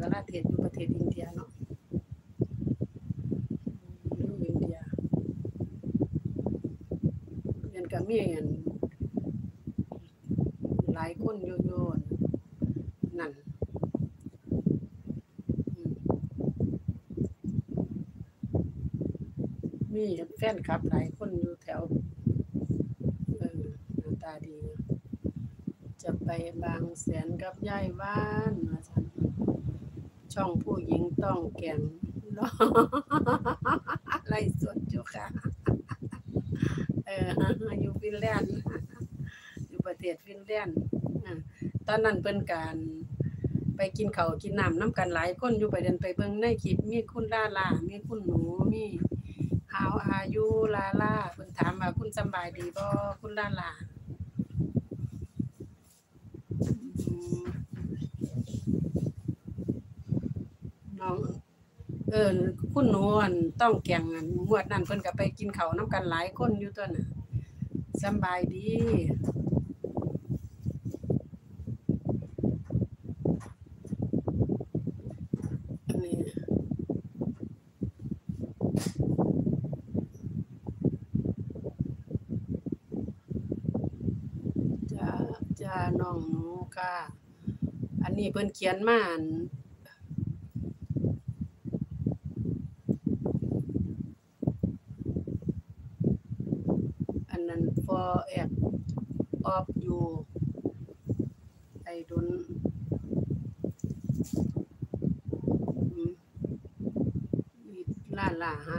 กลาเทศอยู่ประเทศอินเดียเนาะอยู่อินเดียเรียนก็มีอันหลายคนอยู่อยู่นั่นมีแฟนคลับหลายคนอยู่แถวเออหน้าตาดี จะไปบางแสนกับยายบ้าน ช่องผู้หญิงต้องแก่งรอไล่สดอยู่ค่ะ เอออยู่ฟินแลนด์อยู่ประเทศฟินแลนด์อะตอนนั้นเป็นการไปกินเขากินน้ำน้ำกันหลายคนอยู่ไปเดินไปเบิ่งในคลิปมีคุณลาลามีคุณหนูมี How are you ลาลาคุณถามว่าคุณสำบายดีบ่คุณลาลาอืมน้อง เออคุณหนูอั่นต้องแก่งอันงวดนั้นเพิ่นก็ไปกินเขาน้ำกันหลายคนอยู่ตัวน่ะสบายดีนี่จ้าจ้าน้องหนูค่ะ อันนี้เพิ่นเขียนมาอันอันนั้น for act of you I don't อืมมีล่าลาฮะ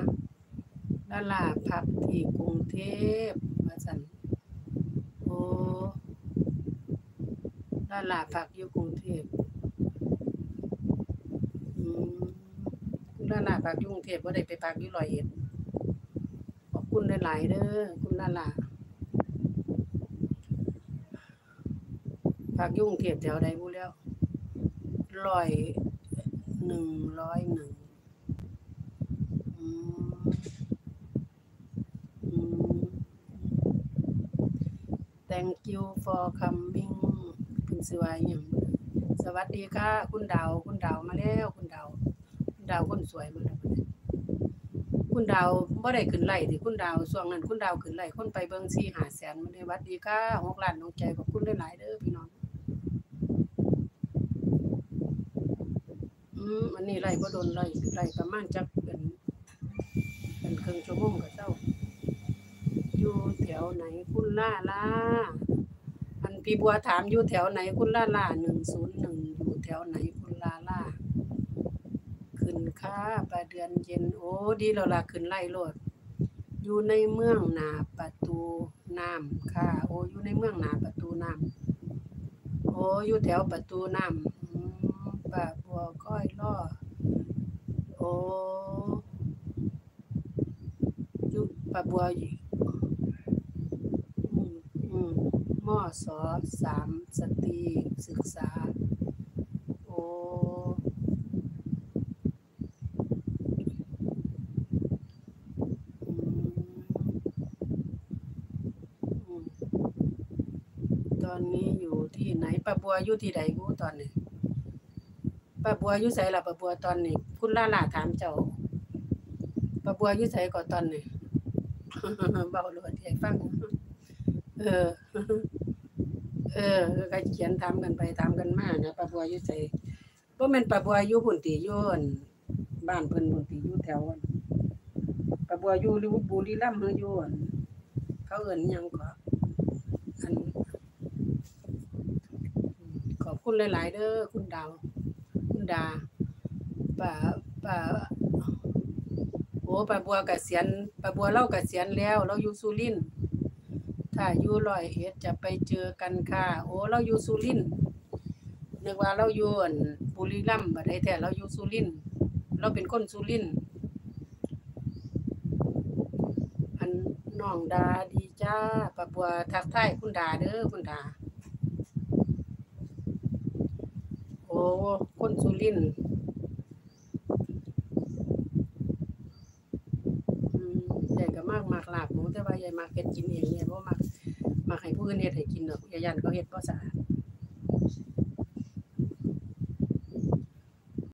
ล่าลาพักที่กรุงเทพว่าซั่นโอ้ลาลาพักอยู่กรุงเทพอืมคุณลาลาพักอยู่กรุงเทพบ่ได้ไปพักอยู่ร้อยเอ็ดขอบคุณหลายๆเด้อคุณลาลา พักยู่งเทพแถวใดบ่แล้วร้อยหนึ่งร้อยหนึ่งอืมอืม Thank you for coming คุณสวาหยังสวัสดีค่ะ คุณดาว คุณดาวมาแล้ว คุณดาว คุณดาวคนสวยมาแล้วคุณดาวบ่ได้ขึ้นไหล่ติคุณดาวช่วงนั้นคุณดาวขึ้นไหลคนไปเบิ่ง4 5แสนมาได้หวัดดีค่ะ6ล้านน้องใจขอบคุณหลายๆเด้อมอันนี้ ไล่บ่โดนไล่ไล่ประมาณจักเป็นเป็นครึ่งชั่วโมงก็เจ้า อยู่แถวไหนคุณล่าล่าอันพี่บัวถามอยู่แถวไหนคุณล่าล่าหนึ่งศูนย์หนึ่งอยู่แถวไหนคุณล่าล่าขึ้นค่าประเดือนเย็นโอ้ดีแล้วล่ะขึ้นไล่โลดอยู่ในเมืองหนาประตูน้ำค่ะ โอ้อยู่ในเมืองหนาประตูน้ำโอ้อยู่แถวประตูน้ำป้าบัวก้อยล่อ ยู่ป้าบัวอยู่อืมอืมมอสอสามสตรีศึกษา โอ้อืมอืมตอนนี้อยู่ที่ไหนป้าบัวอยู่ที่ใดกูตอนนี้ ป้าบัวอยู่ไสล่ะป้าบัวตอนนี้คุณล่าล่าถามเจ้าป้าบัวอยู่ไสก่อนตอนนี้เบาโลดให้ฟังเออ เออก็เขียนตามกันไปตามกันมานะป้าบัวอยู่ไสบ่แม่นป้าบัวอยู่พุ่นติอยู่นบ้านเพิ่นพุ่นติอยู่แถวป้าบัวอยู่หรือบุรีรัมย์หรืออยู่นเขาเอิ้นหยังก็อันขอบคุณหลาย ๆ เด้อคุณดาว ดาป้าป้าโอ้ป้าบัวเกษียณป้าบัวเราเกษียณแล้ว เราอยู่สุรินถ้าอยู่ร้อยเอ็ดจะไปเจอกันค่ะ โอ้เราอยู่สุรินนึกว่าเราอยู่อั่นบุรีรัมย์บัดใดแท้เราอยู่สุรินเราเป็นคนสุรินอันน้องดาดีจ้าป้าบัวทักทายคุณดาเด้อคุณดา โอ้ คนสุรินทร์อืมาก็มากมากลากหมูแต่ว่าใหญ่มากเก็ดกินเองเนี่ยเพราะมากมากให้ผู้อื่นเฮ็ดให้กินเนาะยายันเขาเฮ็ดบ่สะอาด